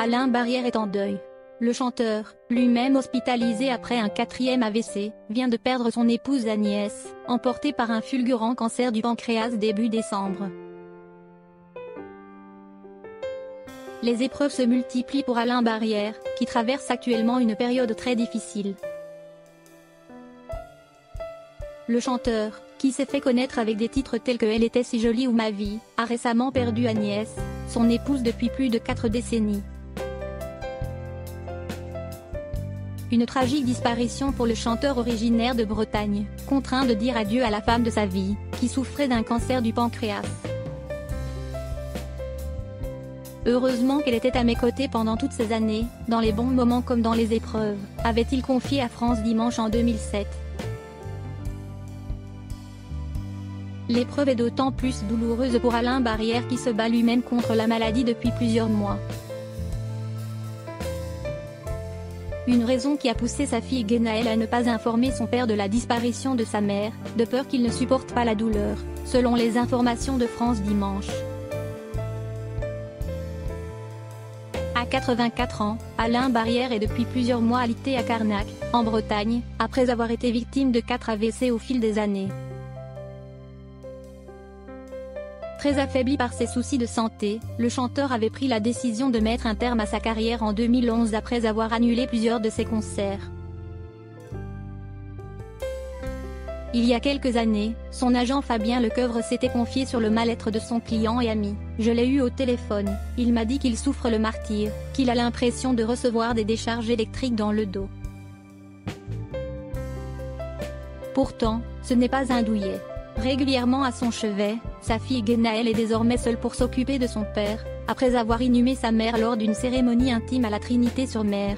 Alain Barrière est en deuil. Le chanteur, lui-même hospitalisé après un quatrième AVC, vient de perdre son épouse Agnès, emportée par un fulgurant cancer du pancréas début décembre. Les épreuves se multiplient pour Alain Barrière, qui traverse actuellement une période très difficile. Le chanteur, qui s'est fait connaître avec des titres tels que Elle était si jolie ou Ma vie, a récemment perdu Agnès, son épouse depuis plus de quatre décennies. Une tragique disparition pour le chanteur originaire de Bretagne, contraint de dire adieu à la femme de sa vie, qui souffrait d'un cancer du pancréas. Heureusement qu'elle était à mes côtés pendant toutes ces années, dans les bons moments comme dans les épreuves, avait-il confié à France Dimanche en 2007. L'épreuve est d'autant plus douloureuse pour Alain Barrière qui se bat lui-même contre la maladie depuis plusieurs mois. Une raison qui a poussé sa fille Genaël à ne pas informer son père de la disparition de sa mère, de peur qu'il ne supporte pas la douleur, selon les informations de France Dimanche. À 84 ans, Alain Barrière est depuis plusieurs mois alité à Carnac, en Bretagne, après avoir été victime de 4 AVC au fil des années. Très affaibli par ses soucis de santé, le chanteur avait pris la décision de mettre un terme à sa carrière en 2011 après avoir annulé plusieurs de ses concerts. Il y a quelques années, son agent Fabien Lecoeuvre s'était confié sur le mal-être de son client et ami. Je l'ai eu au téléphone, il m'a dit qu'il souffre le martyr, qu'il a l'impression de recevoir des décharges électriques dans le dos. Pourtant, ce n'est pas un douillet. Régulièrement à son chevet, sa fille Genaël est désormais seule pour s'occuper de son père, après avoir inhumé sa mère lors d'une cérémonie intime à la Trinité-sur-Mer,